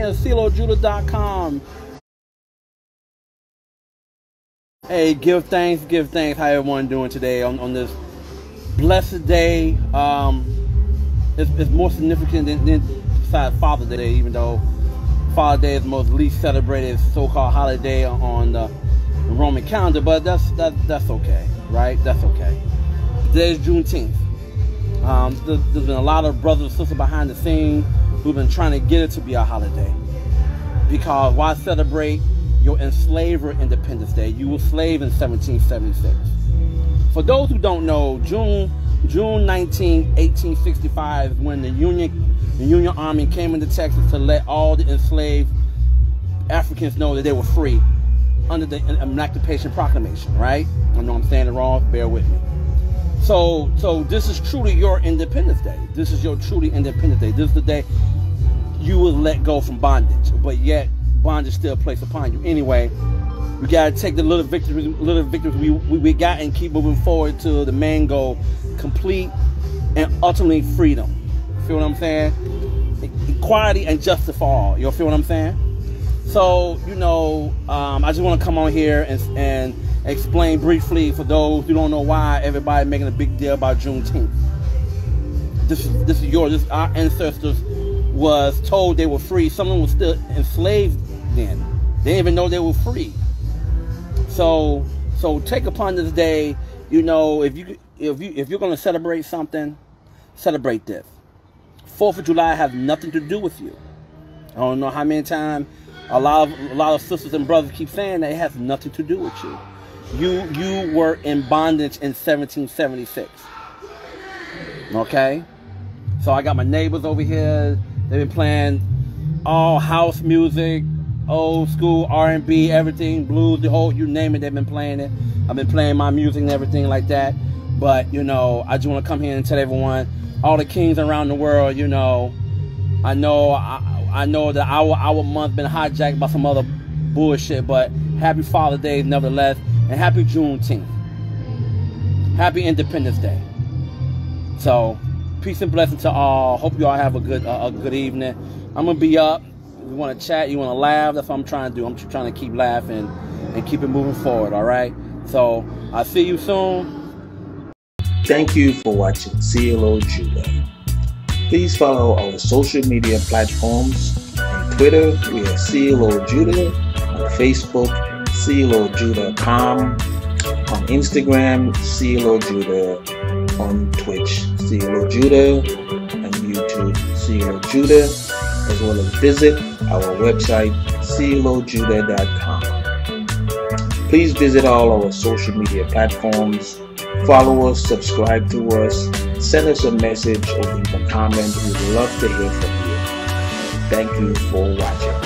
CLOJudah.com. Hey, give thanks, give thanks. How everyone doing today on, on this blessed day? Um, it's, it's more significant than, than besides Father's Day, even though Father's Day is the most least celebrated so-called holiday on the Roman calendar. But that's that's that's okay, right? That's okay. Today is Juneteenth. Um, there's been a lot of brothers and sisters behind the scene who've been trying to get it to be a holiday. Because why celebrate your enslaver Independence Day? You were slave in 1776. For those who don't know, June June 19, 1865 is when the Union the Union Army came into Texas to let all the enslaved Africans know that they were free under the Emancipation Proclamation, right? I know I'm saying it wrong, bear with me. So, so this is truly your Independence Day. This is your truly Independence Day. This is the day you will let go from bondage, but yet bondage still placed upon you. Anyway, we gotta take the little victories, little victories we, we, we got, and keep moving forward to the main goal: complete and ultimately freedom. Feel what I'm saying? Equality and justice for all. You feel what I'm saying? So, you know, um, I just want to come on here and, and explain briefly for those who don't know why everybody making a big deal about Juneteenth. This is this is yours. This our ancestors was told they were free. Some of them were still enslaved then. They didn't even know they were free. So so take upon this day, you know, if you if you if you're gonna celebrate something, celebrate this. Fourth of July has nothing to do with you. I don't know how many times a lot of a lot of sisters and brothers keep saying that it has nothing to do with you. You you were in bondage in 1776. Okay? So I got my neighbors over here. They've been playing all house music, old school R&B, everything, blues, the whole you name it, they've been playing it. I've been playing my music and everything like that. But, you know, I just want to come here and tell everyone, all the kings around the world, you know, I know I, I know that our our month been hijacked by some other bullshit, but happy Father's Day nevertheless, and happy Juneteenth. Happy Independence Day. So, peace and blessing to all. Hope you all have a good uh, a good evening. I'm gonna be up. You want to chat? You want to laugh? That's what I'm trying to do. I'm trying to keep laughing and keep it moving forward. All right. So I'll see you soon. Thank you for watching CLO Judah. Please follow our social media platforms. On Twitter, we are CLO Judah. On Facebook, CLO Judah.com. On Instagram, CLO Judah. On Twitch, CLO Judah. And YouTube, CLO Judah. As well as visit our website, CLOJudah.com. Please visit all our social media platforms. Follow us, subscribe to us, send us a message or leave a comment. We'd love to hear from you. Thank you for watching.